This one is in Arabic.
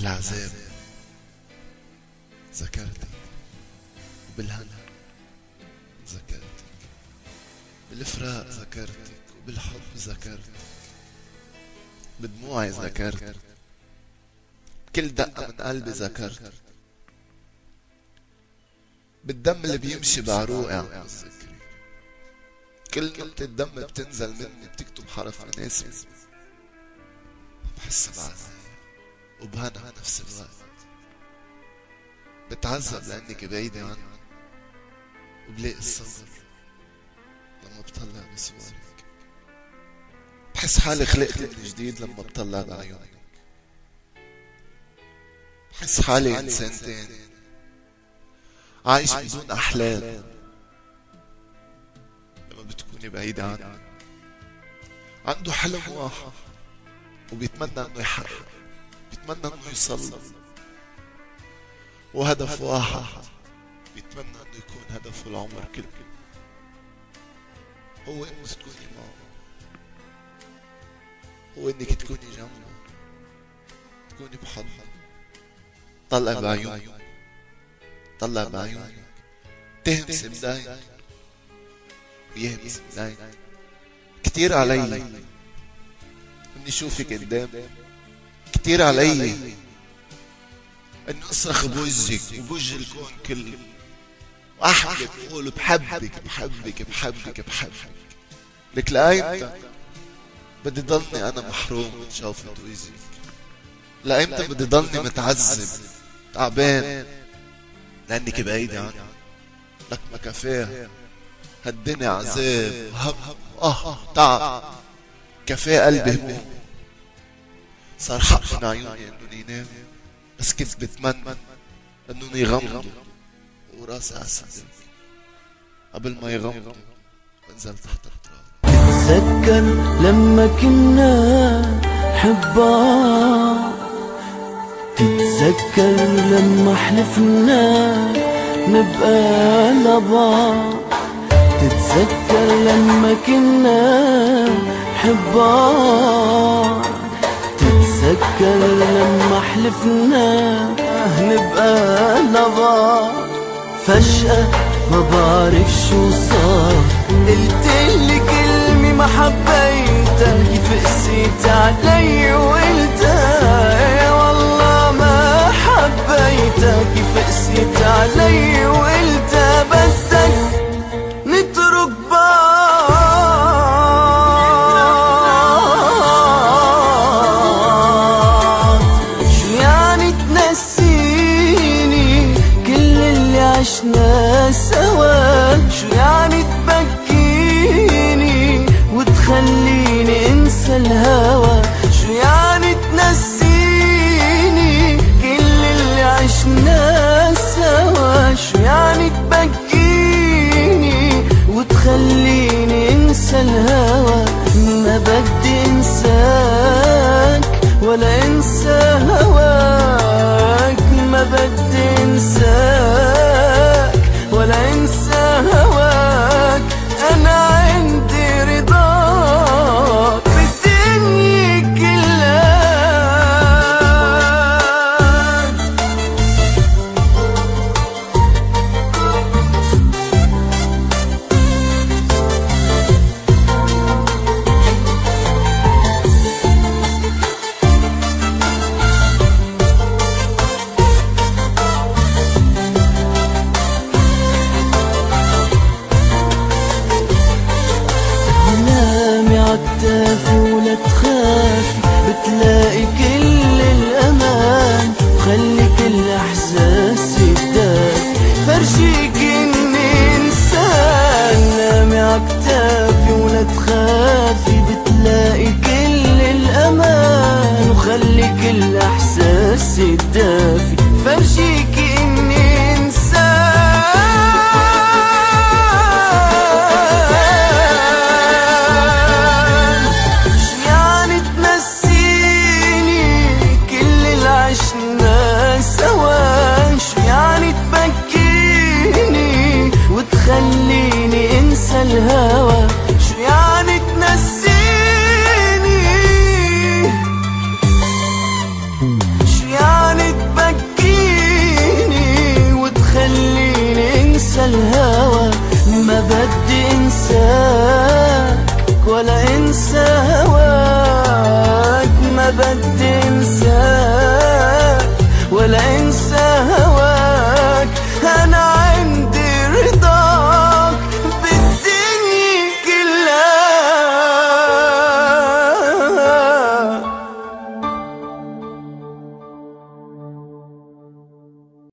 بالعذاب. ذكرتك. وبالهنا ذكرتك. بالفراق ذكرتك. وبالحب ذكرتك. بدموعي ذكرتك. كل دقة من قلبي ذكرتك. بالدم اللي بيمشي بعروقي عم بتذكري كل نقطة دم بتنزل مني بتكتب حرف من اسمي بحس بعذاب. وبهنا بنفس الوقت. بتعذب لأنك بعيدة عني وبلاقي الصبر لما بطلع بصورك بحس حالي خلقت من جديد لما بطلع بعيونك. بحس حالي إنسان تاني. عايش بدون أحلام لما بتكوني بعيدة عني عنده حلم واحد وبيتمنى إنه يحقق. بيتمنى إنه يصلي. وهدف واحد بيتمنى إنه يكون هدفه العمر كله. هو إنك تكوني معه هو إنك تكوني جنبه. تكوني بحضنه. طلع بعيونك. طلع بعيونك. تهمس بدايك ويهمس بدايك كتير علي. إني اشوفك قدام. كتير علي. اصرخ بوجهك وبوجه الكون كله. واحكي بقول بحبك بحبك بحبك بحبك. لك لايمتى بدي ضلني أنا محروم من شوفة وجهك. لايمتى بدي ضلني متعذب تعبان. لأنك بعيدة عني. لك ما كفاه هالدنيا عذاب. هم أه تعب. كفاه قلبي هموم صار حق من عيوني انه ينام بس كنت بتمنى انه يغمضوا على صدرك قبل ما يغمضوا بنزل تحت التراب تتذكر لما كنا حبا. تتذكر لما حلفنا نبقى لبعض تتذكر لما كنا حبا. تتذكر لما حلفنا نبقى لبعض فجأة ما بعرف شو صار. قلتلي كلمة ما حبيتها كيف قسيت علي. عشنا سوا. شو يعني تبكيني وتخليني انسى الهوى؟ شو يعني تنسيني كل اللي عشنا سوا؟ شو يعني تبكيني وتخليني انسى الهوى؟ ما بدي انساك ولا انسى هواك. ما بدي انساك. نامي عالكتافي ولا تخافي بتلاقي كل الأمان. وخلي كل إحساسي يدافي فرجيك إني إنسان. نامي عالكتافي ولا تخافي بتلاقي كل الأمان. وخلي كل إحساسي يدافي فرجيك بدي انساك ولا انسى هواك.